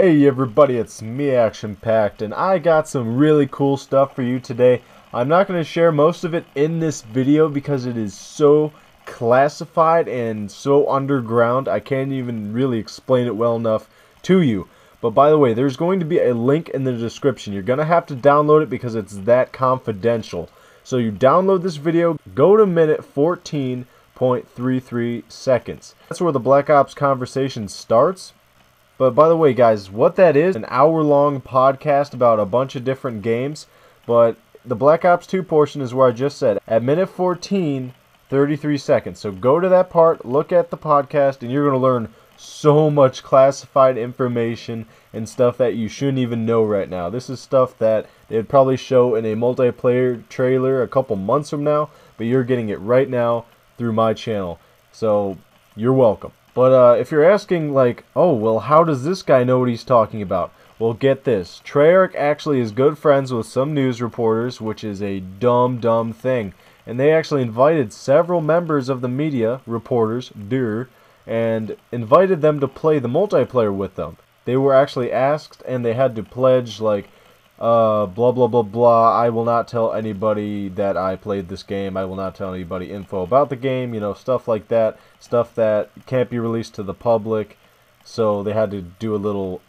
Hey everybody, it's me Action Packed, and I got some really cool stuff for you today. I'm not going to share most of it in this video because it is so classified and so underground, I can't even really explain it well enough to you. But by the way, there's going to be a link in the description. You're going to have to download it because it's that confidential. So you download this video, go to minute 14.33 seconds. That's where the Black Ops conversation starts. But by the way, guys, what that is, an hour-long podcast about a bunch of different games. But the Black Ops 2 portion is where I just said, at minute 14, 33 seconds. So go to that part, look at the podcast, and you're going to learn so much classified information and stuff that you shouldn't even know right now. This is stuff that they'd probably show in a multiplayer trailer a couple months from now, but you're getting it right now through my channel. So you're welcome. But uh, if you're asking, like, oh, well, how does this guy know what he's talking about? Well, get this. Treyarch actually is good friends with some news reporters, which is a dumb, dumb thing. And they actually invited several members of the media, reporters, der, and invited them to play the multiplayer with them. They were actually asked, and they had to pledge, like, uh, blah blah blah blah. I will not tell anybody that I played this game. I will not tell anybody info about the game. You know, stuff like that. Stuff that can't be released to the public. So they had to do a little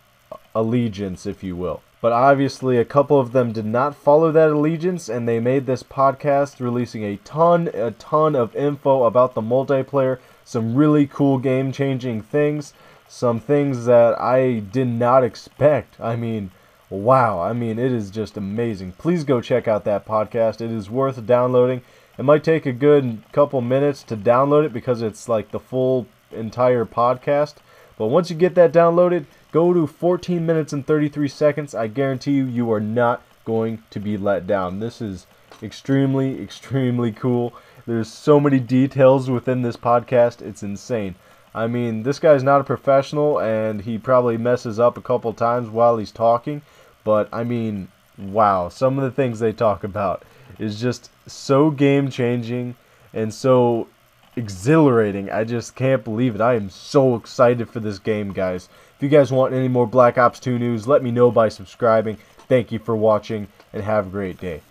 allegiance, if you will. But obviously, a couple of them did not follow that allegiance, and they made this podcast releasing a ton, a ton of info about the multiplayer. Some really cool game changing things. Some things that I did not expect. I mean, wow, I mean, it is just amazing. Please go check out that podcast. It is worth downloading. It might take a good couple minutes to download it because it's like the full entire podcast. But once you get that downloaded, go to 14 minutes and 33 seconds. I guarantee you, you are not going to be let down. This is extremely, extremely cool. There's so many details within this podcast. It's insane. I mean, this guy's not a professional and he probably messes up a couple times while he's talking. But I mean, wow, some of the things they talk about is just so game changing and so exhilarating. I just can't believe it. I am so excited for this game, guys. If you guys want any more Black Ops 2 news, let me know by subscribing. Thank you for watching and have a great day.